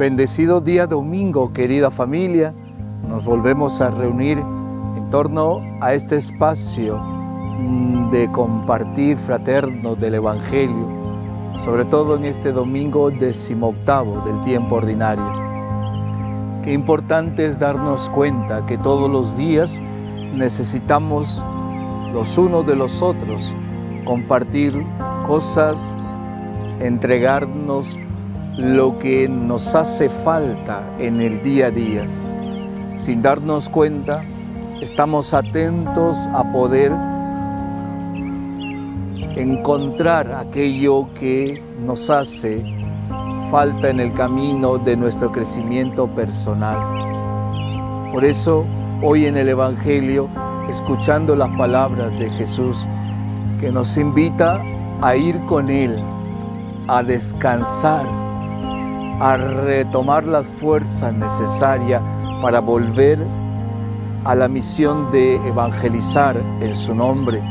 Bendecido día domingo, querida familia. Nos volvemos a reunir en torno a este espacio mm, de compartir fraterno del Evangelio, sobre todo en este domingo decimoctavo del tiempo ordinario. Qué importante es darnos cuenta que todos los días necesitamos los unos de los otros compartir cosas, entregarnos lo que nos hace falta en el día a día. Sin darnos cuenta, estamos atentos a poder encontrar aquello que nos hace falta en el camino de nuestro crecimiento personal. Por eso, hoy en el Evangelio, escuchando las palabras de Jesús, que nos invita a ir con Él, a descansar, a retomar las fuerzas necesarias para volver a la misión de evangelizar en su nombre,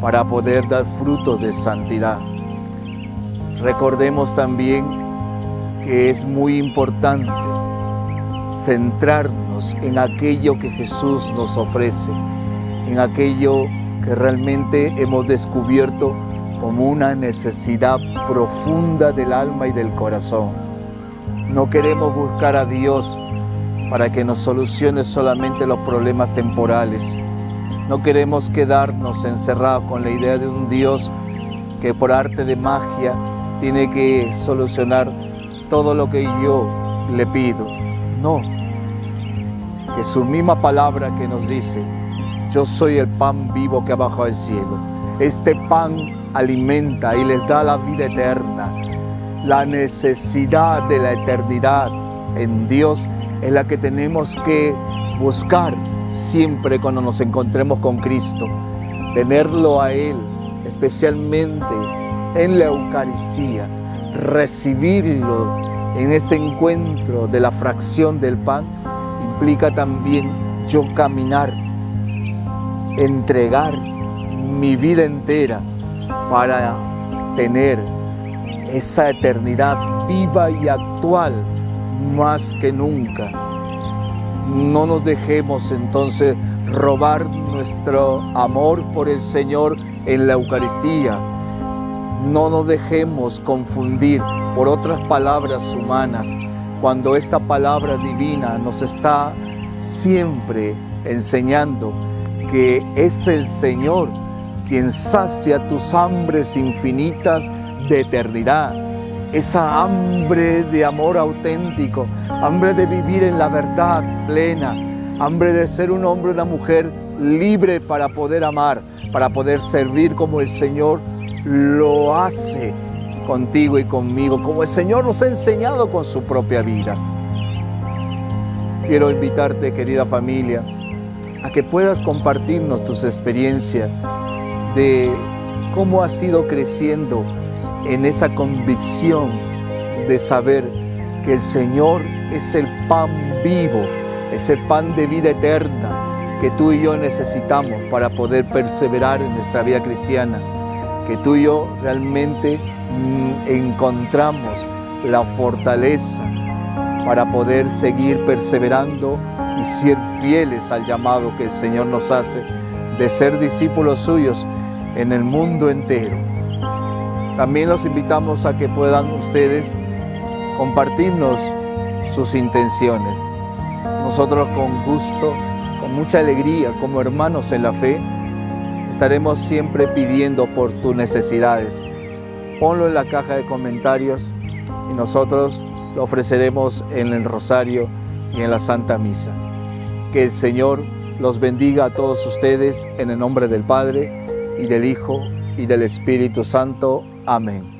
para poder dar frutos de santidad. Recordemos también que es muy importante centrarnos en aquello que Jesús nos ofrece, en aquello que realmente hemos descubierto como una necesidad profunda del alma y del corazón. No queremos buscar a Dios para que nos solucione solamente los problemas temporales. No queremos quedarnos encerrados con la idea de un Dios que por arte de magia tiene que solucionar todo lo que yo le pido. No, que su misma palabra que nos dice, yo soy el pan vivo que ha bajado del cielo. Este pan alimenta y les da la vida eterna. La necesidad de la eternidad en Dios es la que tenemos que buscar siempre cuando nos encontremos con Cristo. Tenerlo a Él, especialmente en la Eucaristía. Recibirlo en ese encuentro de la fracción del pan implica también yo caminar, entregar mi vida entera para tener esa eternidad viva y actual más que nunca. No nos dejemos entonces robar nuestro amor por el Señor en la Eucaristía. No nos dejemos confundir por otras palabras humanas cuando esta palabra divina nos está siempre enseñando que es el Señor quien sacia tus hambres infinitas de eternidad. Esa hambre de amor auténtico, hambre de vivir en la verdad plena, hambre de ser un hombre una mujer libre para poder amar, para poder servir como el Señor lo hace contigo y conmigo, como el Señor nos ha enseñado con su propia vida. Quiero invitarte, querida familia, a que puedas compartirnos tus experiencias de cómo has ido creciendo en esa convicción de saber que el Señor es el pan vivo, es el pan de vida eterna que tú y yo necesitamos para poder perseverar en nuestra vida cristiana, que tú y yo realmente mm, encontramos la fortaleza para poder seguir perseverando y ser fieles al llamado que el Señor nos hace de ser discípulos suyos en el mundo entero. También los invitamos a que puedan ustedes compartirnos sus intenciones. Nosotros con gusto, con mucha alegría, como hermanos en la fe, estaremos siempre pidiendo por tus necesidades. Ponlo en la caja de comentarios y nosotros lo ofreceremos en el rosario y en la Santa Misa. Que el Señor los bendiga a todos ustedes en el nombre del Padre, y del Hijo, y del Espíritu Santo. Amén.